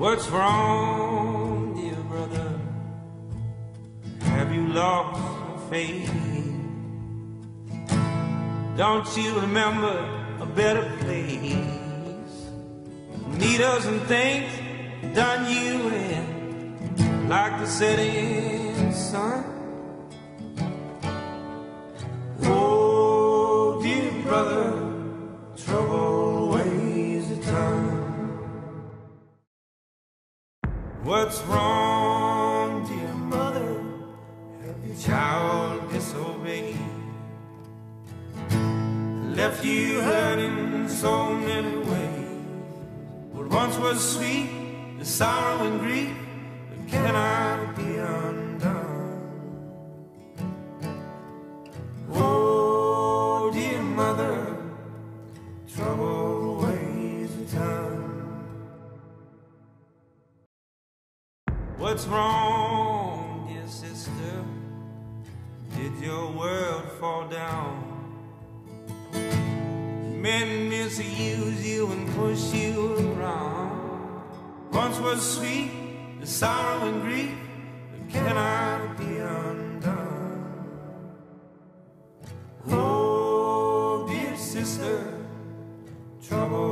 What's wrong, dear brother? Have you lost your faith? Don't you remember a better place? Needles and things done you in, like the setting sun. Oh, dear brother, trouble What's wrong, dear mother? Have your child disobeyed? Left you hurting so many ways. What once was sweet, the sorrow and grief, that cannot be undone. Oh, dear mother, trouble What's wrong, dear sister? Did your world fall down? Men misuse you and push you around. Once was sweet, the sorrow and grief, but can I be undone? Oh, dear sister, trouble.